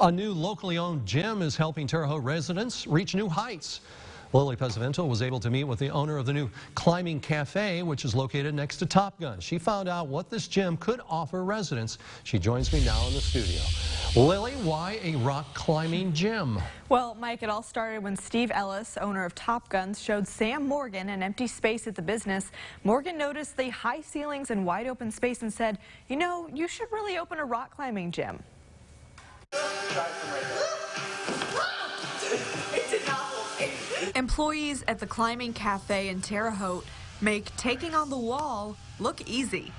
A new locally owned gym is helping Terre Haute residents reach new heights. Lily Pesavento was able to meet with the owner of the new Climbing Cafe, which is located next to Top Gun. She found out what this gym could offer residents. She joins me now in the studio. Lily, why a rock climbing gym? Well, Mike, it all started when Steve Ellis, owner of Top Guns, showed Sam Morgan an empty space at the business. Morgan noticed the high ceilings and wide open space and said, you know, you should really open a rock climbing gym. Employees at the Climbing Cafe in Terre Haute make taking on the wall look easy.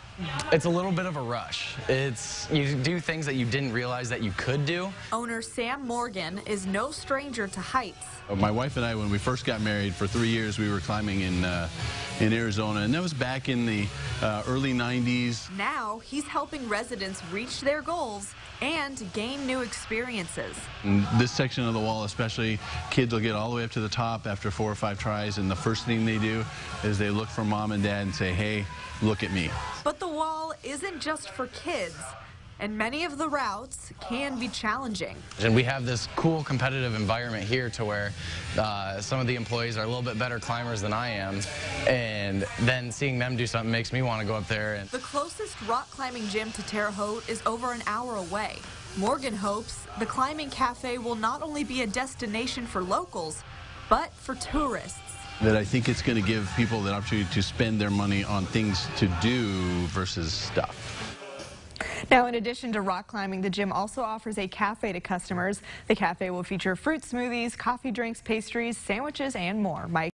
It's a little bit of a rush. It's you do things that you didn't realize that you could do. Owner Sam Morgan is no stranger to heights. My wife and I, when we first got married, for three years we were climbing in uh, in Arizona, and that was back in the uh, early 90s. Now he's helping residents reach their goals and gain new experiences. In this section of the wall, especially, kids will get all the way up to the top after four or five tries, and the first thing they do is they look for mom and dad and say, "Hey, look at me." But the wall isn't just for kids and many of the routes can be challenging. And we have this cool competitive environment here to where uh, some of the employees are a little bit better climbers than I am, and then seeing them do something makes me want to go up there. And the closest rock climbing gym to Terre Haute is over an hour away. Morgan hopes the Climbing Cafe will not only be a destination for locals, but for tourists that I think it's going to give people the opportunity to spend their money on things to do versus stuff. Now, in addition to rock climbing, the gym also offers a cafe to customers. The cafe will feature fruit smoothies, coffee drinks, pastries, sandwiches, and more. Mike